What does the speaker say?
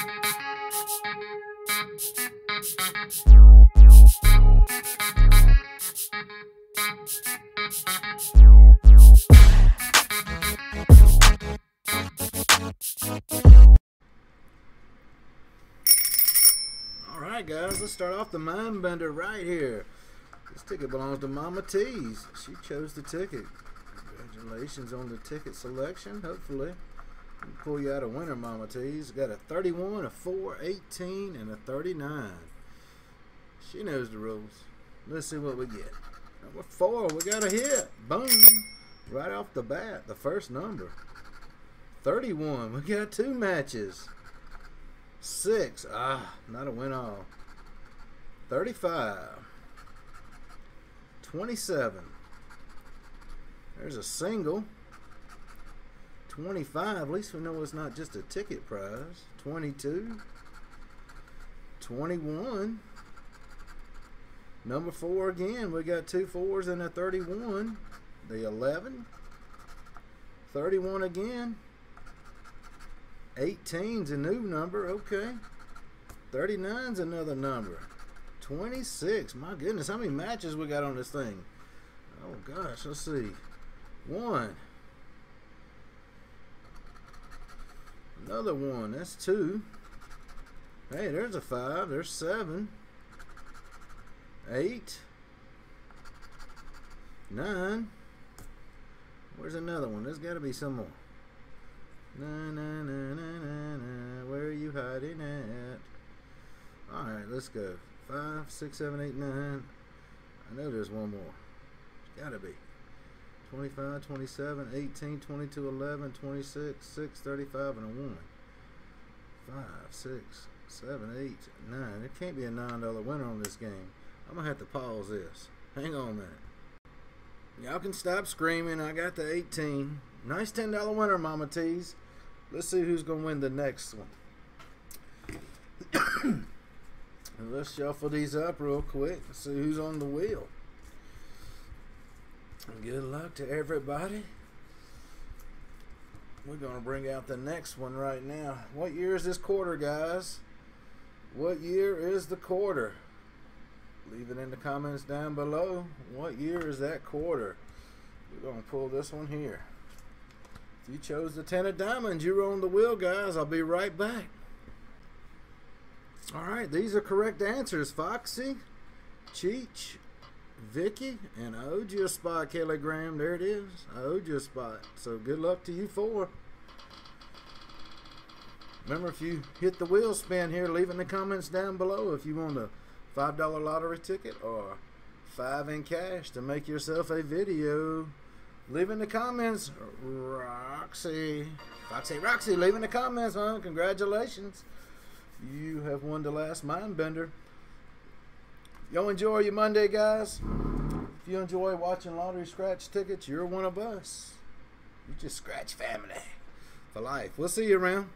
Alright guys, let's start off the mind bender right here. This ticket belongs to Mama T's. She chose the ticket. Congratulations on the ticket selection. Hopefully, pull you out a winner, Mama T's. Got a 31, a 4, 18, and a 39. She knows the rules. Let's see what we get. Number four, we got a hit. Boom. Right off the bat, the first number. 31, we got two matches. Six, ah, not a win all. 35. 27. There's a single. 25. At least we know it's not just a ticket prize. 22. 21. Number four again. We got two fours and a 31. The 11. 31 again. 18's a new number. Okay. 39's another number. 26. My goodness, how many matches we got on this thing? Oh gosh, let's see. One. Another one. That's two. Hey, there's a five. There's seven. Eight. Nine. Where's another one? There's got to be some more. Na na na na na na. Where are you hiding at? All right, let's go. Five, six, seven, eight, nine. I know there's one more. It's gotta be. 25, 27, 18, 22, 11, 26, 6, 35, and a 1. 5, 6, 7, 8, 9. There can't be a $9 winner on this game. I'm going to have to pause this. Hang on a minute. Y'all can stop screaming. I got the 18. Nice $10 winner, Mama T's. Let's see who's going to win the next one. let's shuffle these up real quick. Let's see who's on the wheel. Good luck to everybody. We're going to bring out the next one right now. What year is this quarter, guys? What year is the quarter? Leave it in the comments down below. What year is that quarter? We're going to pull this one here. If you chose the 10 of diamonds, you're on the wheel, guys. I'll be right back. All right, these are correct answers. Foxy, Cheech, Vicky, and I owed you a spot, Kelly Graham. There it is. I owed you a spot. So good luck to you four. Remember, if you hit the wheel spin here, leave in the comments down below if you want a $5 lottery ticket or 5 in cash to make yourself a video. Leave in the comments, Roxy. Foxy Roxy, leave in the comments, huh? Congratulations. You have won the last mind bender. Y'all enjoy your Monday, guys. If you enjoy watching Lottery Scratch tickets, you're one of us. You just Scratch family for life. We'll see you around.